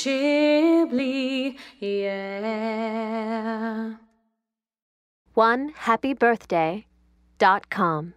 Ghibli, yeah. One happy birthday dot com.